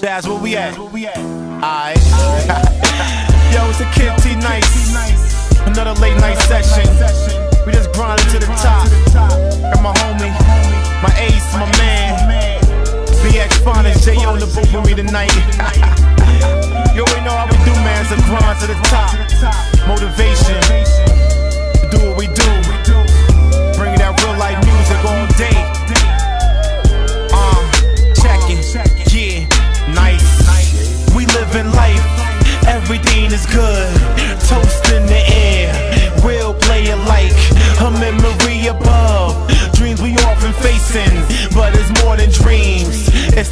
That's where we at. Alright. Yo, it's a kid T-Nyce. Another late night session. We just grinding to the top. Got my homie, my ace, my man. BX Finest, J on the book with me tonight. you already know how we do, man. It's a grind to the top.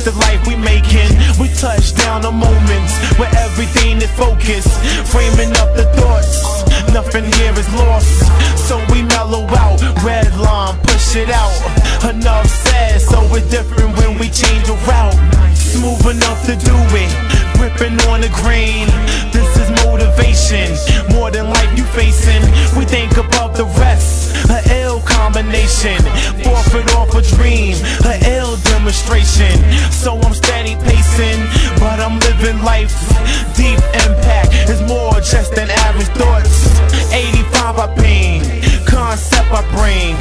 The life we making. We touch down on moments where everything is focused. Framing up the thoughts. Nothing here is lost. So we mellow out. Red line, push it out. Enough said, so it's different when we change a route. Smooth enough to do it. Gripping on the grain. This is motivation. More than life you facing. We think above the rest. A ill combination. Forfeit off a dream. I'm life. Deep impact is more just than average thoughts. 85 I pain. Concept I bring.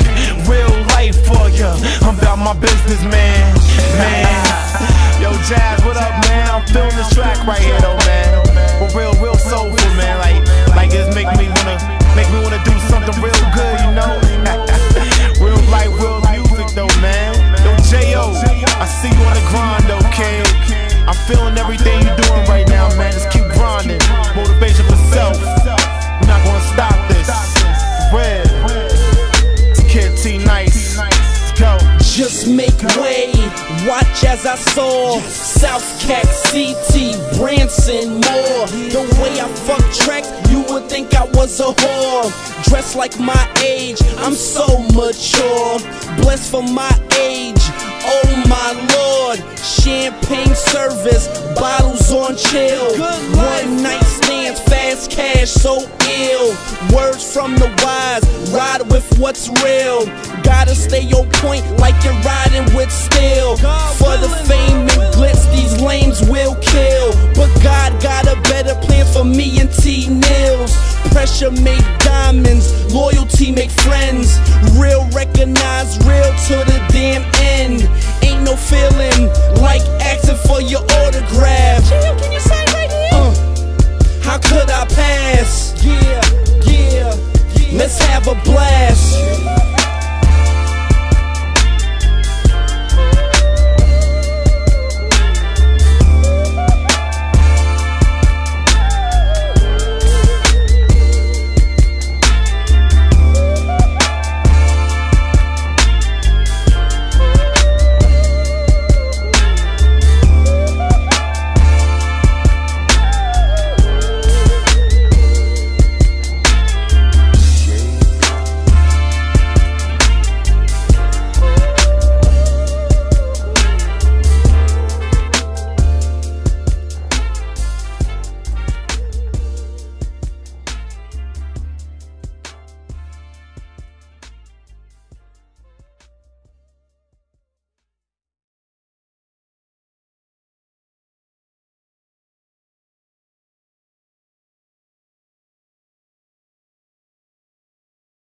Real life for ya. I'm about my business. Man. Just make way, watch as I soar. South Cac, CT, Branson, more. The way I fuck track, you would think I was a whore. Dressed like my age, I'm so mature. Blessed for my age, oh my lord. Champagne service, bottles on chill. One night stands, fast cash, so ill. Words from the wise, ride with what's real. Gotta stay on point like you're riding with steel. For the fame and glitz, these lames will kill. But God got a better plan for me and T Nils. Pressure make diamonds, loyalty make friends. Real recognize